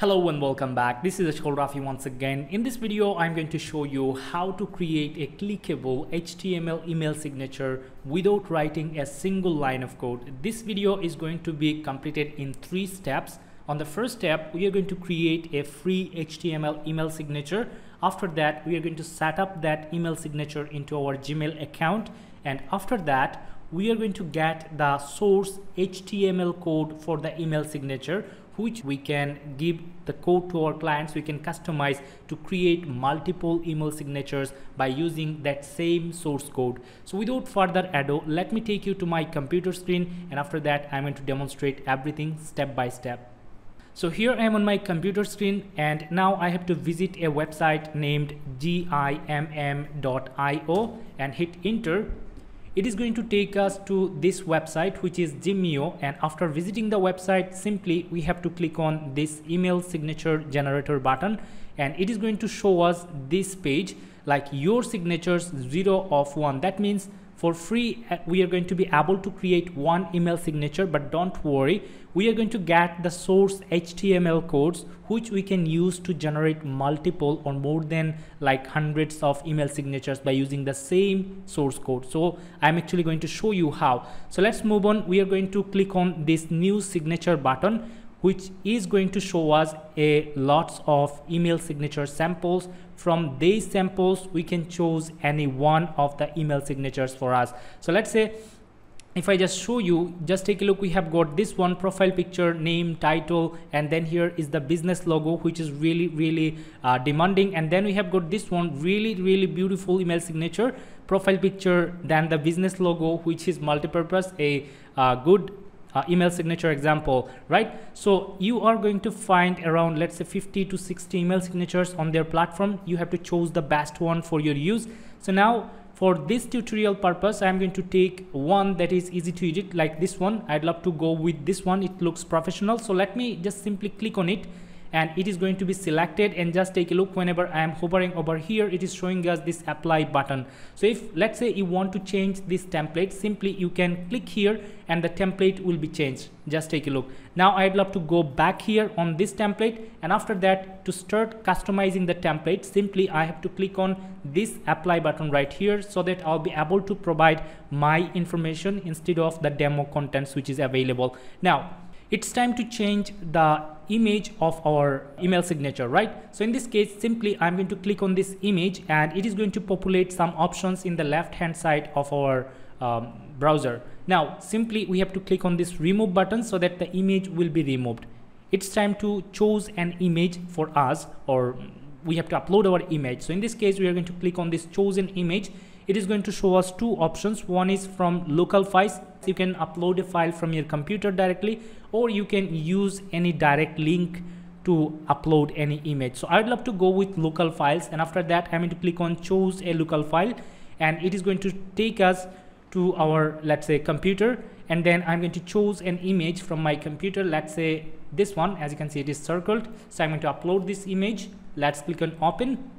Hello and welcome back. This is Azharul Rafy once again. In this video, I'm going to show you how to create a clickable HTML email signature without writing a single line of code. This video is going to be completed in three steps. On the first step, we are going to create a free HTML email signature. After that, we are going to set up that email signature into our Gmail account. And after that, we are going to get the source HTML code for the email signature which we can give the code to our clients. We can customize to create multiple email signatures by using that same source code. So without further ado let me take you to my computer screen and after that i'm going to demonstrate everything step by step. So here I am on my computer screen and now I have to visit a website named gimm.io and hit enter it is going to take us to this website which is Gimm.io and after visiting the website simply we have to click on this email signature generator button. And it is going to show us this page like your signatures 0 of 1 that means for free uh, we are going to be able to create one email signature but don't worry we are going to get the source html codes which we can use to generate multiple or more than like hundreds of email signatures by using the same source code. So i'm actually going to show you how. So let's move on. We are going to click on this new signature button which is going to show us a lots of email signature samples. From these samples we can choose any one of the email signatures for us. So let's say if I just show you just take a look we have got this one profile picture name title and then here is the business logo which is really really uh, demanding. And then we have got this one really really beautiful email signature profile picture then the business logo which is multi-purpose a uh, good uh, email signature example right? So you are going to find around let's say 50 to 60 email signatures on their platform. You have to choose the best one for your use. So now for this tutorial purpose i'm going to take one that is easy to edit like this one. I'd love to go with this one. It looks professional. So let me just simply click on it and it is going to be selected and just take a look whenever I am hovering over here it is showing us this apply button. So if let's say you want to change this template simply you can click here and the template will be changed. Just take a look. Now I'd love to go back here on this template and after that to start customizing the template simply I have to click on this apply button right here so that I'll be able to provide my information instead of the demo contents which is available. Now it's time to change the image of our email signature right? So in this case simply i'm going to click on this image and it is going to populate some options in the left hand side of our um, browser. Now simply we have to click on this remove button so that the image will be removed. It's time to choose an image for us or we have to upload our image. So in this case we are going to click on this chosen image. It is going to show us two options. One is from local files. You can upload a file from your computer directly or you can use any direct link to upload any image. So i'd love to go with local files and after that i'm going to click on choose a local file and it is going to take us to our let's say computer and then i'm going to choose an image from my computer. Let's say this one as you can see it is circled. So i'm going to upload this image. Let's click on open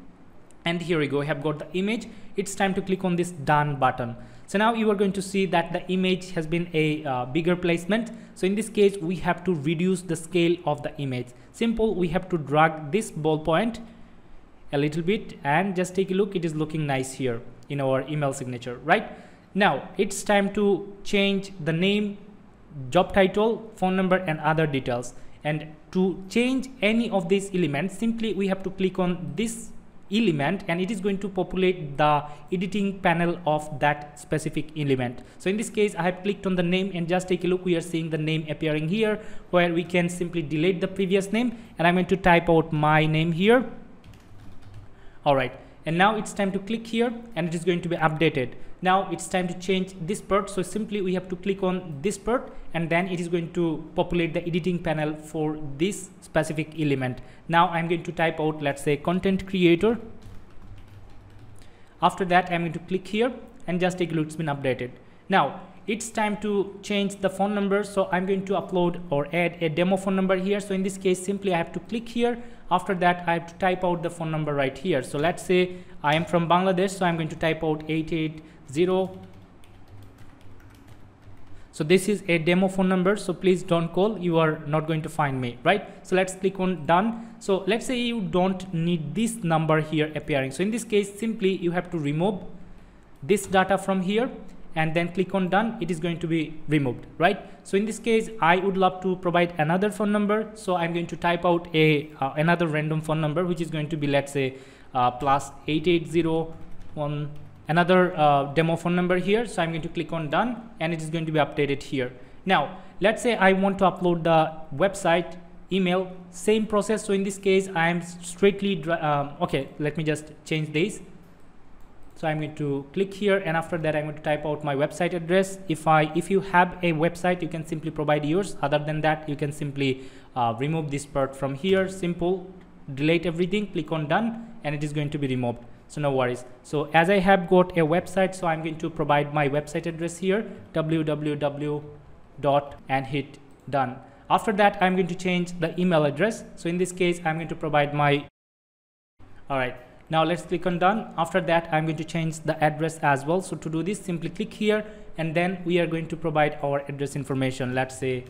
and here we go. I have got the image. It's time to click on this done button so now you are going to see that the image has been a uh, bigger placement. So in this case we have to reduce the scale of the image. Simple we have to drag this ballpoint a little bit and just take a look. It is looking nice here in our email signature right? Now it's time to change the name job title phone number and other details. And to change any of these elements simply we have to click on this element and it is going to populate the editing panel of that specific element. So in this case i have clicked on the name and just take a look. We are seeing the name appearing here where we can simply delete the previous name and i'm going to type out my name here. All right and now it's time to click here and it is going to be updated. Now it's time to change this part. So simply we have to click on this part and then it is going to populate the editing panel for this specific element. Now i'm going to type out let's say content creator. After that i'm going to click here and just take a look it's been updated. Now it's time to change the phone number. So i'm going to upload or add a demo phone number here. So in this case simply i have to click here after that i have to type out the phone number right here. So let's say i am from bangladesh so i'm going to type out 880 so this is a demo phone number so please don't call. You are not going to find me right? So let's click on done. So let's say you don't need this number here appearing. So in this case simply you have to remove this data from here and then click on done it is going to be removed right? So in this case i would love to provide another phone number. So i'm going to type out a uh, another random phone number which is going to be let's say uh, plus 8801 another uh, demo phone number here. So i'm going to click on done and it is going to be updated here. Now let's say i want to upload the website email same process. So in this case i am straightly um, okay let me just change this so i'm going to click here and after that i'm going to type out my website address. If i if you have a website you can simply provide yours. Other than that you can simply uh, remove this part from here. Simple. Delete everything. Click on done and it is going to be removed. So no worries. So as i have got a website so i'm going to provide my website address here www dot and hit done. After that i'm going to change the email address. So in this case i'm going to provide my all right now let's click on done. After that i'm going to change the address as well. So to do this simply click here and then we are going to provide our address information. Let's say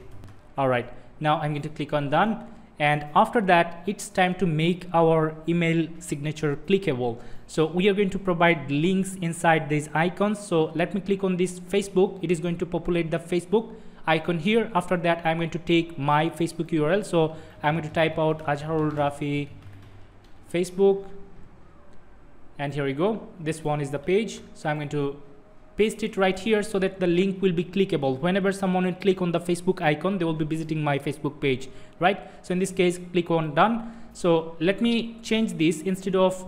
all right. Now i'm going to click on done. And after that it's time to make our email signature clickable. So we are going to provide links inside these icons. So let me click on this facebook. It is going to populate the facebook icon here. After that i'm going to take my facebook url so i'm going to type out azharul rafy facebook and here we go. This one is the page. So i'm going to paste it right here so that the link will be clickable. Whenever someone will click on the facebook icon they will be visiting my facebook page right? So in this case click on done. So let me change this instead of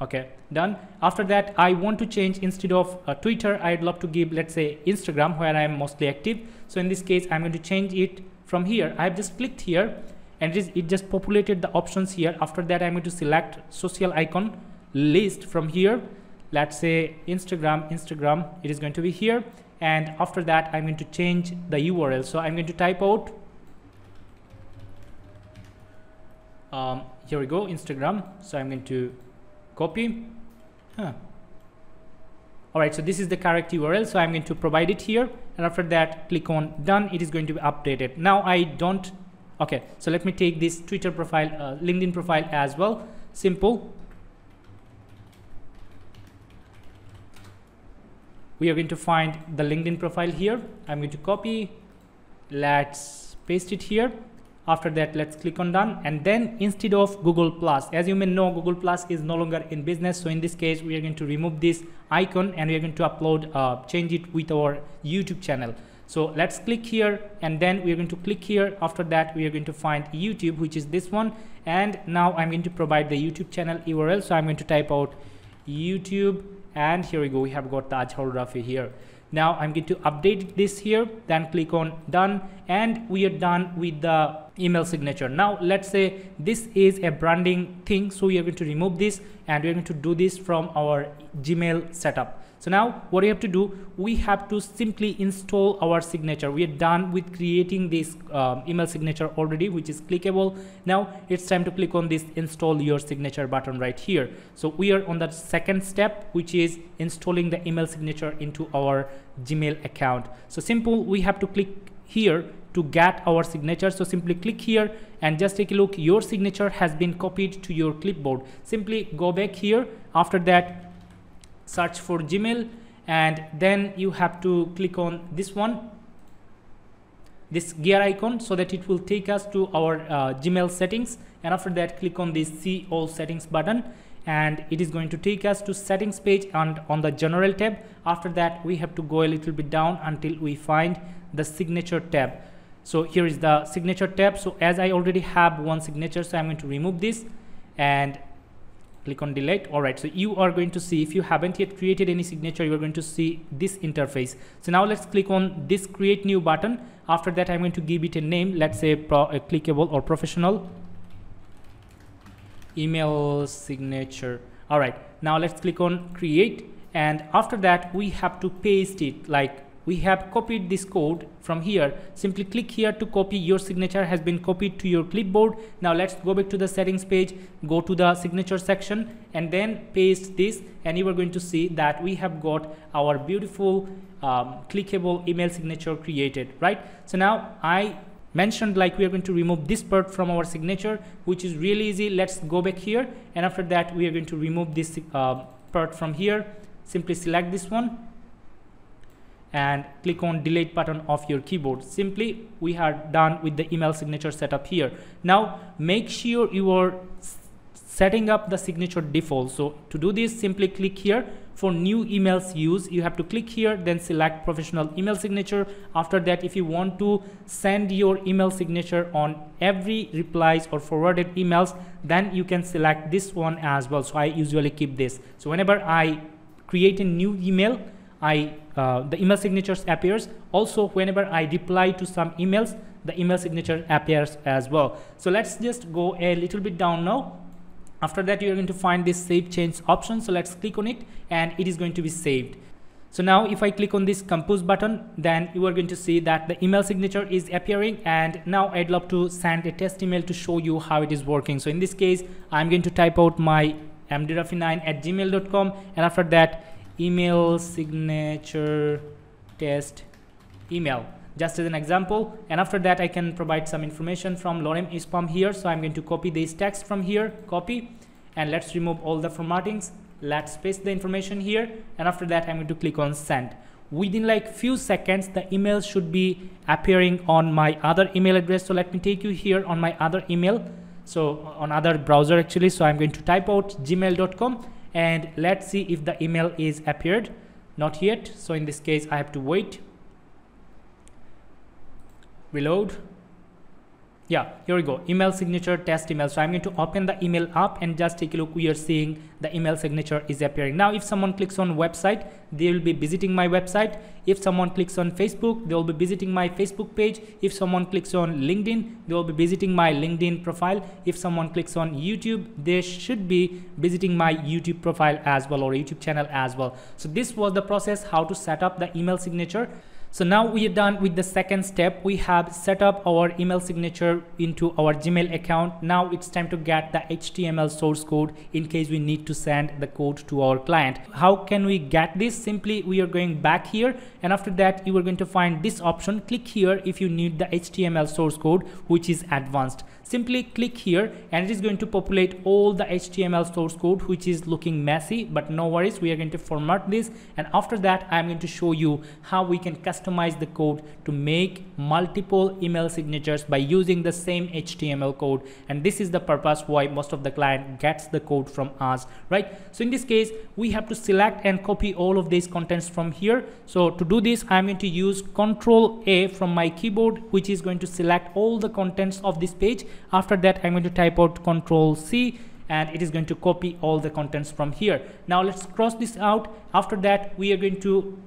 okay done. After that i want to change instead of uh, twitter i'd love to give let's say instagram where i am mostly active. So in this case i'm going to change it from here. I have just clicked here and it is it just populated the options here. After that i'm going to select social icon list from here. Let's say Instagram Instagram it is going to be here. And after that I'm going to change the URL so I'm going to type out um, here we go Instagram. So I'm going to copy. Huh. alright so this is the correct URL so I'm going to provide it here. And after that click on done. It is going to be updated. Now I don't. Okay so let me take this Twitter profile uh, LinkedIn profile as well. Simple we are going to find the LinkedIn profile here. I'm going to copy. Let's paste it here. After that, let's click on done. And then instead of Google Plus, as you may know, Google Plus is no longer in business. So in this case, we are going to remove this icon and we are going to upload, uh, change it with our YouTube channel. So let's click here and then we are going to click here. After that, we are going to find YouTube, which is this one. And now I'm going to provide the YouTube channel URL. So I'm going to type out YouTube and here we go. We have got the Rafy here. Now I'm going to update this here then click on done and we are done with the email signature. Now let's say this is a branding thing so we are going to remove this and we're going to do this from our Gmail setup so now what we have to do, we have to simply install our signature. We are done with creating this um, email signature already, which is clickable. Now it's time to click on this install your signature button right here. So we are on the second step, which is installing the email signature into our Gmail account. So simple, we have to click here to get our signature so simply click here and just take a look your signature has been copied to your clipboard simply go back here after that search for Gmail and then you have to click on this one this gear icon so that it will take us to our uh, Gmail settings. And after that click on this see all settings button and it is going to take us to settings page and on the general tab. After that we have to go a little bit down until we find the signature tab. So here is the signature tab. So as I already have one signature so I'm going to remove this and click on delete. All right so you are going to see if you haven't yet created any signature you are going to see this interface. So now let's click on this create new button. After that i'm going to give it a name let's say pro, uh, clickable or professional. Email signature. All right now let's click on create. And after that we have to paste it like we have copied this code from here. Simply click here to copy your signature has been copied to your clipboard. Now let's go back to the settings page go to the signature section and then paste this and you are going to see that we have got our beautiful um, clickable email signature created right? So now I mentioned like we are going to remove this part from our signature which is really easy. Let's go back here and after that we are going to remove this uh, part from here. Simply select this one and click on delete button of your keyboard. Simply we are done with the email signature setup here. Now make sure you are setting up the signature default. So to do this simply click here. For new emails use you have to click here then select professional email signature. After that if you want to send your email signature on every replies or forwarded emails then you can select this one as well. So i usually keep this. So whenever i create a new email I uh, the email signatures appears. Also whenever I reply to some emails the email signature appears as well. So let's just go a little bit down now. After that you're going to find this save change option. So let's click on it and it is going to be saved. So now if I click on this compose button then you are going to see that the email signature is appearing and now I'd love to send a test email to show you how it is working. So in this case I'm going to type out my mdrafi9 at gmail.com and after that email signature test email. Just as an example and after that I can provide some information from lorem ipsum here so I'm going to copy this text from here copy and let's remove all the formattings. Let's paste the information here and after that I'm going to click on send. Within like few seconds the email should be appearing on my other email address. So let me take you here on my other email. So on other browser actually. So I'm going to type out gmail.com and let's see if the email is appeared. Not yet. So in this case I have to wait. Reload yeah here we go. Email signature test email. So i'm going to open the email up and just take a look. We are seeing the email signature is appearing. Now if someone clicks on website they will be visiting my website. If someone clicks on facebook they will be visiting my facebook page. If someone clicks on linkedin they will be visiting my linkedin profile. If someone clicks on youtube they should be visiting my youtube profile as well or youtube channel as well. So this was the process how to set up the email signature so now we are done with the second step. We have set up our email signature into our Gmail account. Now it's time to get the HTML source code in case we need to send the code to our client. How can we get this? Simply we are going back here and after that you are going to find this option. Click here if you need the HTML source code which is advanced simply click here and it is going to populate all the HTML source code which is looking messy but no worries we are going to format this. And after that I'm going to show you how we can customize the code to make multiple email signatures by using the same HTML code. And this is the purpose why most of the client gets the code from us right? So in this case we have to select and copy all of these contents from here. So to do this I'm going to use control A from my keyboard which is going to select all the contents of this page after that i'm going to type out control c and it is going to copy all the contents from here. Now let's cross this out. After that we are going to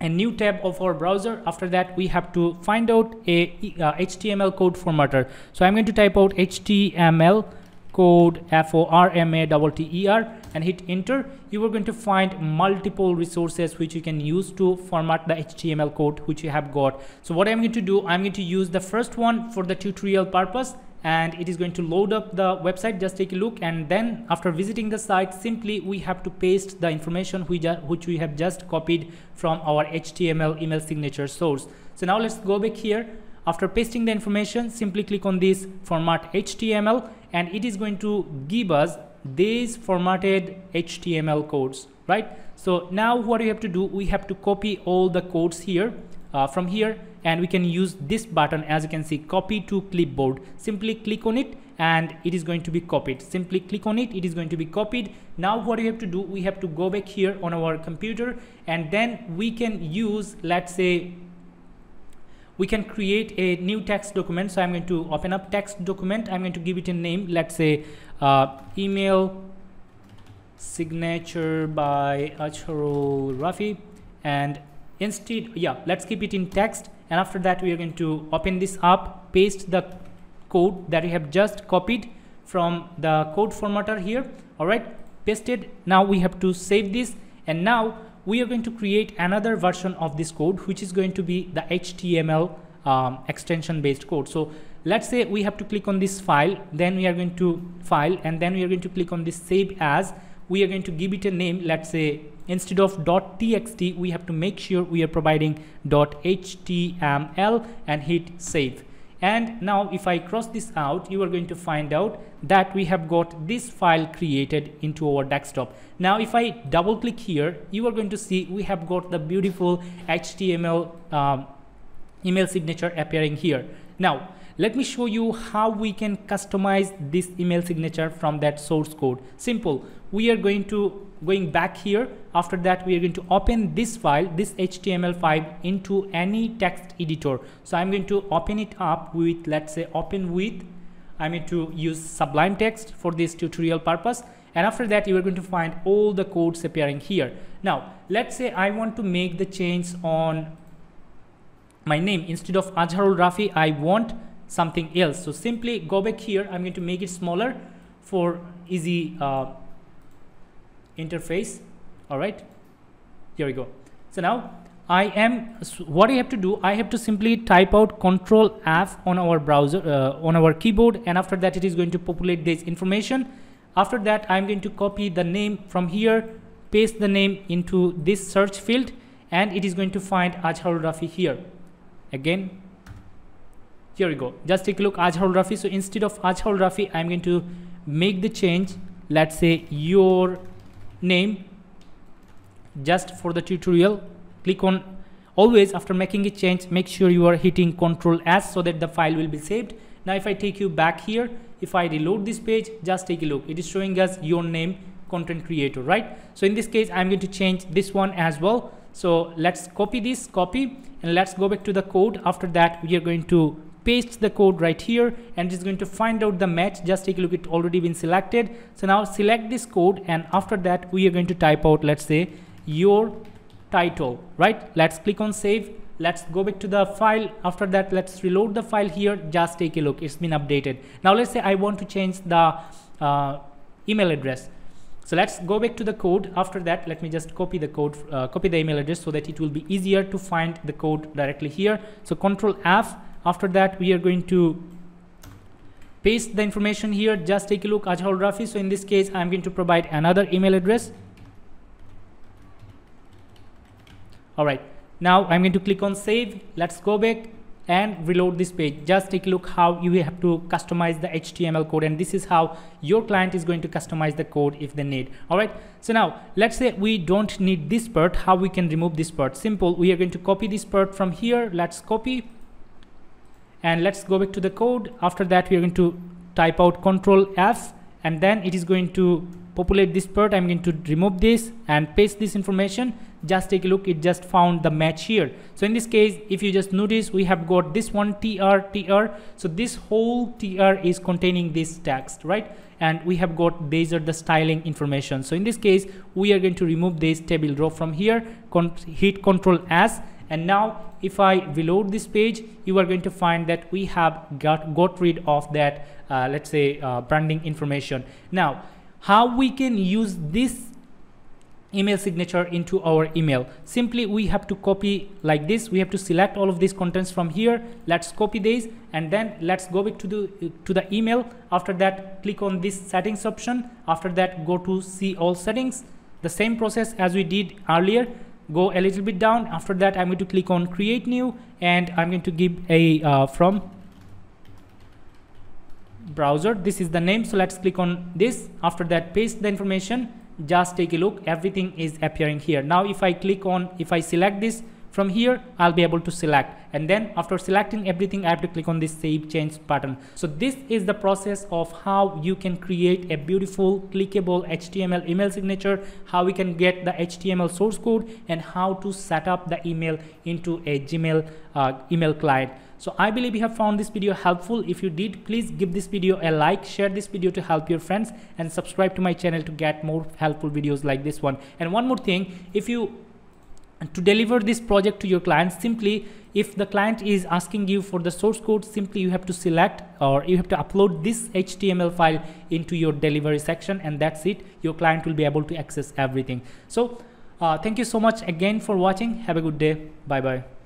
a new tab of our browser. After that we have to find out a uh, html code formatter. So i'm going to type out html code f-o-r-m-a-t-t-e-r and hit enter. You are going to find multiple resources which you can use to format the html code which you have got. So what i'm going to do i'm going to use the first one for the tutorial purpose and it is going to load up the website. Just take a look and then after visiting the site simply we have to paste the information which, which we have just copied from our HTML email signature source. So now let's go back here. After pasting the information simply click on this format HTML and it is going to give us these formatted HTML codes right? So now what we have to do we have to copy all the codes here uh, from here and we can use this button as you can see copy to clipboard. Simply click on it and it is going to be copied. Simply click on it it is going to be copied. Now what we have to do we have to go back here on our computer and then we can use let's say we can create a new text document. So i'm going to open up text document. I'm going to give it a name. Let's say uh, email signature by Azharul Rafy. And instead yeah let's keep it in text and after that we are going to open this up paste the code that we have just copied from the code formatter here. All right pasted. Now we have to save this. And now we are going to create another version of this code which is going to be the html um, extension based code. So let's say we have to click on this file then we are going to file and then we are going to click on this save as. We are going to give it a name let's say instead of .txt we have to make sure we are providing .html and hit save. And now if I cross this out you are going to find out that we have got this file created into our desktop. Now if I double click here you are going to see we have got the beautiful HTML um, email signature appearing here. Now let me show you how we can customize this email signature from that source code. Simple. We are going to going back here. After that we are going to open this file this html file into any text editor. So i'm going to open it up with let's say open with i'm going to use sublime text for this tutorial purpose. And after that you are going to find all the codes appearing here. Now let's say i want to make the change on my name. Instead of Azharul Rafy I want something else. So simply go back here. I'm going to make it smaller for easy uh, interface. All right here we go. So now I am what I have to do I have to simply type out control F on our browser uh, on our keyboard and after that it is going to populate this information. After that I'm going to copy the name from here paste the name into this search field and it is going to find Azharul Rafy here. Again here we go. Just take a look Azharul Rafy. So instead of Azharul Rafy I'm going to make the change. Let's say your name just for the tutorial click on always after making a change make sure you are hitting control s so that the file will be saved. Now if I take you back here if I reload this page just take a look. It is showing us your name content creator right? So in this case I'm going to change this one as well. So let's copy this copy and let's go back to the code. After that we are going to paste the code right here and it's going to find out the match just take a look it already been selected. So now select this code and after that we are going to type out let's say your title right? Let's click on save. Let's go back to the file. After that let's reload the file here. Just take a look it's been updated. Now let's say I want to change the uh, email address. So let's go back to the code. After that let me just copy the code uh, copy the email address so that it will be easier to find the code directly here. So control F after that we are going to paste the information here. Just take a look Azharul Rafy. So in this case I'm going to provide another email address. All right. Now I'm going to click on save. Let's go back and reload this page. Just take a look how you have to customize the HTML code and this is how your client is going to customize the code if they need. All right. So now let's say we don't need this part. How we can remove this part? Simple. We are going to copy this part from here. Let's copy and let's go back to the code. After that we are going to type out control F and then it is going to populate this part. I'm going to remove this and paste this information. Just take a look. It just found the match here. So in this case if you just notice we have got this one tr tr so this whole tr is containing this text right? And we have got these are the styling information. So in this case we are going to remove this table row from here. Con hit control s and now if I reload this page you are going to find that we have got got rid of that uh, let's say uh, branding information. Now how we can use this email signature into our email? Simply we have to copy like this. We have to select all of these contents from here. Let's copy these and then let's go back to the to the email. After that click on this settings option. After that go to see all settings. The same process as we did earlier go a little bit down. After that I'm going to click on create new and I'm going to give a uh, from browser. This is the name so let's click on this. After that paste the information. Just take a look. Everything is appearing here. Now if I click on if I select this from here I'll be able to select and then after selecting everything I have to click on this save change button so this is the process of how you can create a beautiful clickable HTML email signature how we can get the HTML source code and how to set up the email into a Gmail uh, email client so I believe you have found this video helpful. If you did, please give this video a like, share this video to help your friends and subscribe to my channel to get more helpful videos like this one. And one more thing, if you to deliver this project to your client simply if the client is asking you for the source code simply you have to select or you have to upload this html file into your delivery section and that's it. Your client will be able to access everything. So uh, thank you so much again for watching. Have a good day. Bye bye